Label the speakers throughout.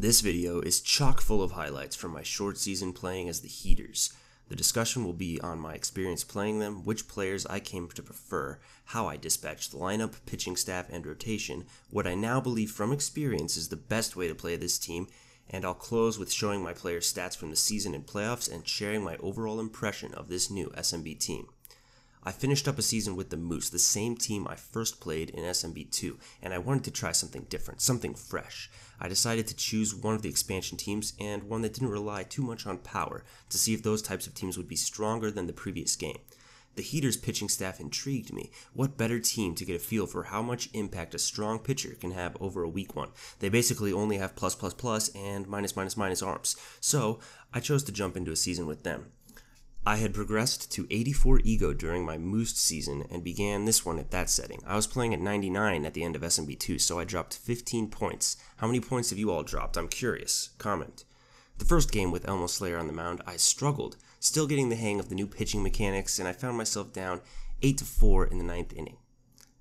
Speaker 1: This video is chock full of highlights from my short season playing as the Heaters. The discussion will be on my experience playing them, which players I came to prefer, how I dispatched the lineup, pitching staff, and rotation, what I now believe from experience is the best way to play this team, and I'll close with showing my player stats from the season and playoffs and sharing my overall impression of this new SMB team. I finished up a season with the Moose, the same team I first played in SMB2, and I wanted to try something different, something fresh. I decided to choose one of the expansion teams and one that didn't rely too much on power to see if those types of teams would be stronger than the previous game. The Heaters pitching staff intrigued me. What better team to get a feel for how much impact a strong pitcher can have over a weak one? They basically only have plus plus plus and minus minus minus arms. So, I chose to jump into a season with them. I had progressed to 84 ego during my Moose season and began this one at that setting. I was playing at 99 at the end of SMB2, so I dropped 15 points. How many points have you all dropped? I'm curious. Comment. The first game with Elmo Slayer on the mound, I struggled, still getting the hang of the new pitching mechanics, and I found myself down 8 to 4 in the ninth inning.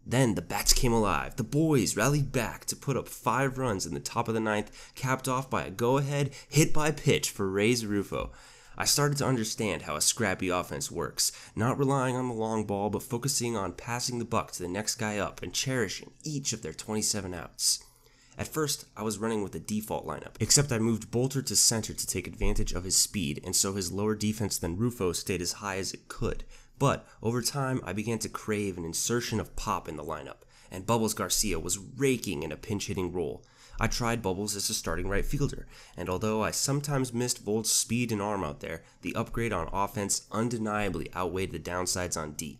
Speaker 1: Then the bats came alive. The boys rallied back to put up five runs in the top of the ninth, capped off by a go ahead hit by pitch for Rays Rufo. I started to understand how a scrappy offense works, not relying on the long ball, but focusing on passing the buck to the next guy up and cherishing each of their 27 outs. At first, I was running with the default lineup, except I moved Bolter to center to take advantage of his speed, and so his lower defense than Rufo stayed as high as it could. But over time, I began to crave an insertion of pop in the lineup, and Bubbles Garcia was raking in a pinch hitting role. I tried Bubbles as a starting right fielder, and although I sometimes missed Volt's speed and arm out there, the upgrade on offense undeniably outweighed the downsides on D.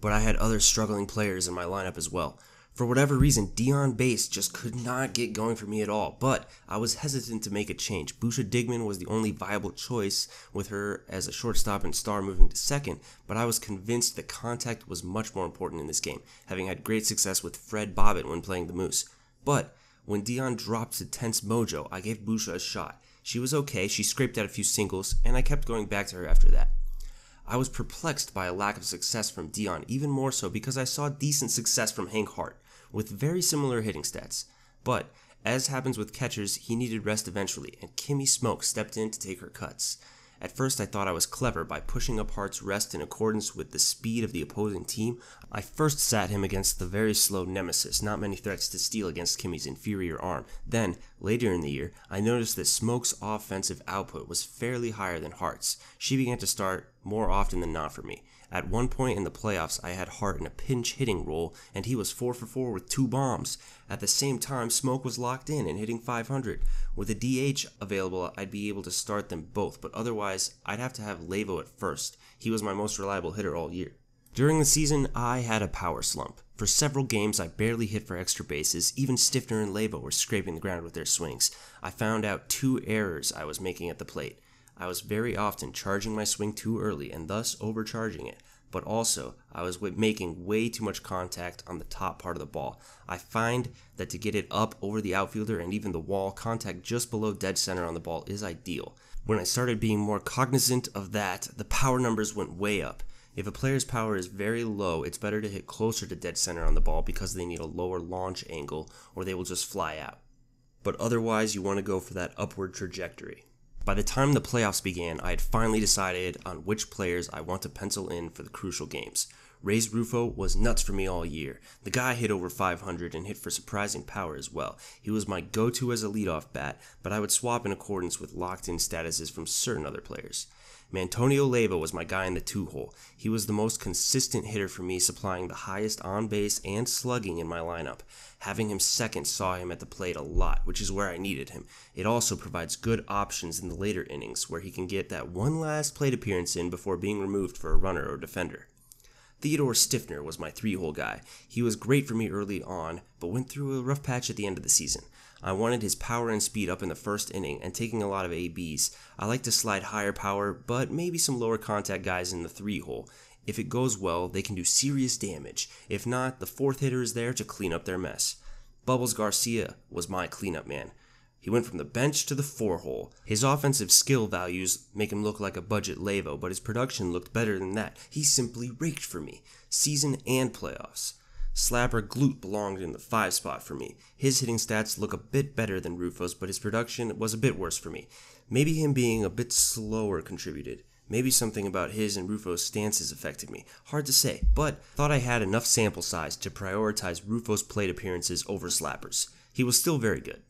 Speaker 1: But I had other struggling players in my lineup as well. For whatever reason, Dion Base just could not get going for me at all, but I was hesitant to make a change. Busha Digman was the only viable choice, with her as a shortstop and Starr moving to second, but I was convinced that contact was much more important in this game, having had great success with Fred Bobbitt when playing the Moose. But when Dion dropped to tense mojo, I gave Busha a shot. She was okay, she scraped out a few singles, and I kept going back to her after that. I was perplexed by a lack of success from Dion, even more so because I saw decent success from Hank Hart, with very similar hitting stats. But, as happens with catchers, he needed rest eventually, and Kimmy Smoke stepped in to take her cuts. At first, I thought I was clever by pushing up Hart's rest in accordance with the speed of the opposing team. I first sat him against the very slow Nemesis, not many threats to steal against Kimmy's inferior arm. Then, later in the year, I noticed that Smoke's offensive output was fairly higher than Hart's. She began to start more often than not for me. At one point in the playoffs, I had Hart in a pinch hitting role, and he was 4 for 4 with two bombs. At the same time, Smoke was locked in and hitting 500. With a DH available, I'd be able to start them both, but otherwise, I'd have to have Lavo at first. He was my most reliable hitter all year. During the season, I had a power slump. For several games, I barely hit for extra bases. Even Stiffner and Lavo were scraping the ground with their swings. I found out two errors I was making at the plate. I was very often charging my swing too early and thus overcharging it, but also I was making way too much contact on the top part of the ball. I find that to get it up over the outfielder and even the wall, contact just below dead center on the ball is ideal. When I started being more cognizant of that, the power numbers went way up. If a player's power is very low, it's better to hit closer to dead center on the ball because they need a lower launch angle or they will just fly out. But otherwise, you want to go for that upward trajectory. By the time the playoffs began, I had finally decided on which players I want to pencil in for the crucial games. Rays Rufo was nuts for me all year. The guy hit over 500 and hit for surprising power as well. He was my go to as a leadoff bat, but I would swap in accordance with locked in statuses from certain other players. Mantonio Leyva was my guy in the two hole. He was the most consistent hitter for me, supplying the highest on base and slugging in my lineup. Having him second saw him at the plate a lot, which is where I needed him. It also provides good options in the later innings, where he can get that one last plate appearance in before being removed for a runner or defender. Theodore Stiffner was my three hole guy. He was great for me early on, but went through a rough patch at the end of the season. I wanted his power and speed up in the first inning and taking a lot of ABs. I like to slide higher power, but maybe some lower contact guys in the three hole. If it goes well, they can do serious damage. If not, the fourth hitter is there to clean up their mess. Bubbles Garcia was my cleanup man. He went from the bench to the four hole. His offensive skill values make him look like a budget Lavo, but his production looked better than that. He simply raked for me, season and playoffs. Slapper Glute belonged in the 5 spot for me. His hitting stats look a bit better than Rufo's, but his production was a bit worse for me. Maybe him being a bit slower contributed. Maybe something about his and Rufo's stances affected me. Hard to say, but thought I had enough sample size to prioritize Rufo's plate appearances over Slapper's. He was still very good.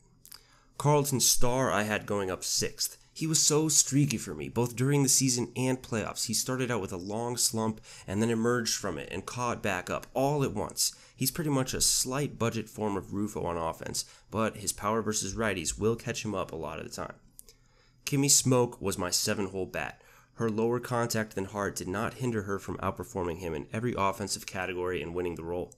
Speaker 1: Carlton Starr I had going up sixth. He was so streaky for me, both during the season and playoffs. He started out with a long slump and then emerged from it and caught back up all at once. He's pretty much a slight budget form of Rufo on offense, but his power versus righties will catch him up a lot of the time. Kimmy Smoke was my seven hole bat. Her lower contact than Hart did not hinder her from outperforming him in every offensive category and winning the role.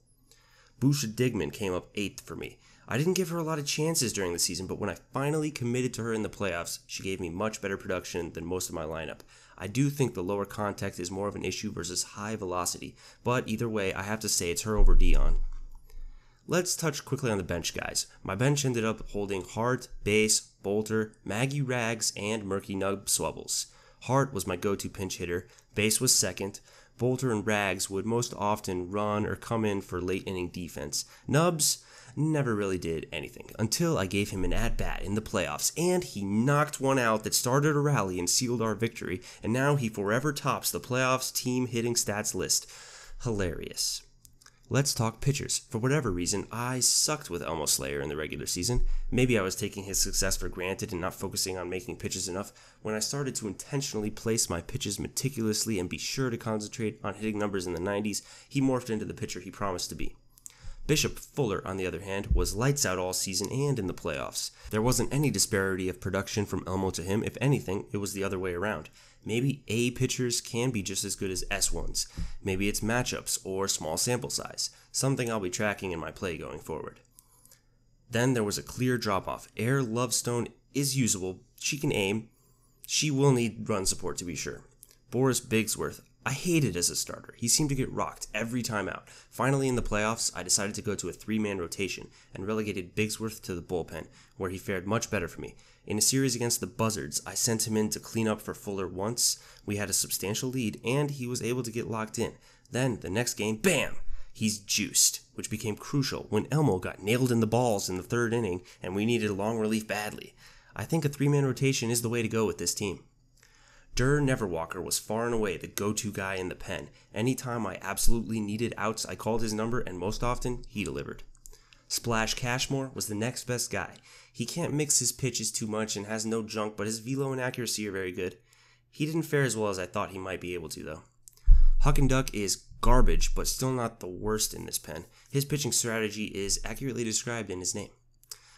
Speaker 1: Busha Digman came up eighth for me. I didn't give her a lot of chances during the season, but when I finally committed to her in the playoffs, she gave me much better production than most of my lineup. I do think the lower contact is more of an issue versus high velocity, but either way, I have to say it's her over Dion. Let's touch quickly on the bench guys. My bench ended up holding Hart, Base, Bolter, Maggie Rags, and Murky Nub Swubbles. Hart was my go to pinch hitter, Base was second, Bolter and Rags would most often run or come in for late inning defense. Nubs, never really did anything until I gave him an at bat in the playoffs, and he knocked one out that started a rally and sealed our victory, and now he forever tops the playoffs team hitting stats list. Hilarious. Let's talk pitchers. For whatever reason, I sucked with Elmo Slayer in the regular season. Maybe I was taking his success for granted and not focusing on making pitches enough. When I started to intentionally place my pitches meticulously and be sure to concentrate on hitting numbers in the 90s, he morphed into the pitcher he promised to be. Bishop Fuller, on the other hand, was lights out all season and in the playoffs. There wasn't any disparity of production from Elmo to him. If anything, it was the other way around. Maybe A pitchers can be just as good as S ones. Maybe it's matchups or small sample size, something I'll be tracking in my play going forward. Then there was a clear drop off. Air Lovestone is usable, she can aim. She will need run support to be sure. Boris Bigsworth, I hated as a starter. He seemed to get rocked every time out. Finally, in the playoffs, I decided to go to a three man rotation and relegated Bigsworth to the bullpen, where he fared much better for me. In a series against the Buzzards, I sent him in to clean up for Fuller once. We had a substantial lead, and he was able to get locked in. Then, the next game, bam! He's juiced, which became crucial when Elmo got nailed in the balls in the third inning and we needed a long relief badly. I think a three man rotation is the way to go with this team. Dur Neverwalker was far and away the go to guy in the pen. Anytime I absolutely needed outs, I called his number, and most often, he delivered. Splash Cashmore was the next best guy. He can't mix his pitches too much and has no junk, but his velo and accuracy are very good. He didn't fare as well as I thought he might be able to, though. Huck and Duck is garbage, but still not the worst in this pen. His pitching strategy is accurately described in his name.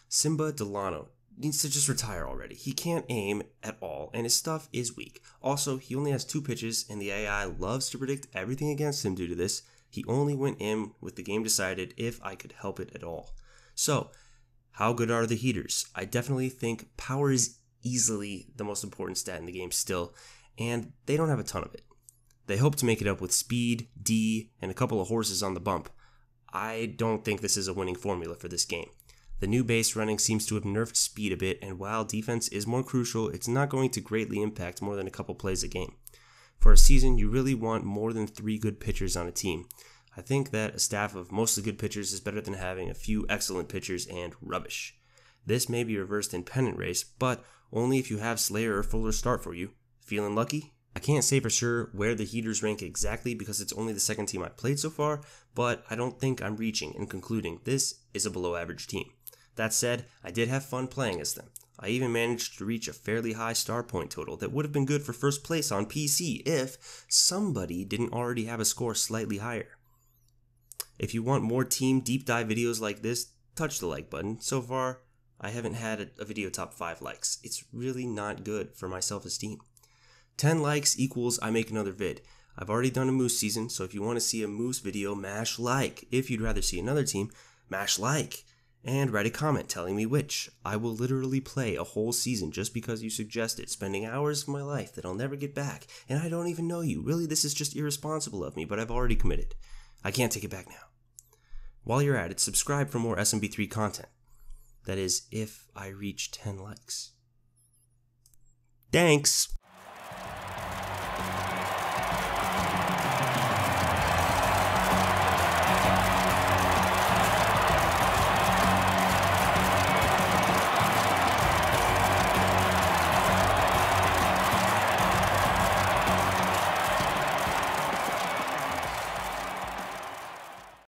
Speaker 1: Simba Delano needs to just retire already. He can't aim at all, and his stuff is weak. Also, he only has two pitches, and the AI loves to predict everything against him due to this. He only went in with the game decided if I could help it at all. So, how good are the heaters? I definitely think power is easily the most important stat in the game still, and they don't have a ton of it. They hope to make it up with speed, D, and a couple of horses on the bump. I don't think this is a winning formula for this game. The new base running seems to have nerfed speed a bit, and while defense is more crucial, it's not going to greatly impact more than a couple plays a game. For a season, you really want more than three good pitchers on a team. I think that a staff of mostly good pitchers is better than having a few excellent pitchers and rubbish. This may be reversed in pennant race, but only if you have Slayer or Fuller start for you. Feeling lucky? I can't say for sure where the Heaters rank exactly because it's only the second team I've played so far, but I don't think I'm reaching in concluding this is a below average team. That said, I did have fun playing as them. I even managed to reach a fairly high star point total that would have been good for first place on PC if somebody didn't already have a score slightly higher. If you want more team deep dive videos like this, touch the like button. So far, I haven't had a video top 5 likes. It's really not good for my self esteem. 10 likes equals I make another vid. I've already done a Moose season, so if you want to see a Moose video, mash like. If you'd rather see another team, mash like and write a comment telling me which. I will literally play a whole season just because you suggested, spending hours of my life that I'll never get back, and I don't even know you. Really, this is just irresponsible of me, but I've already committed. I can't take it back now. While you're at it, subscribe for more SMB3 content. That is, if I reach 10 likes. Thanks!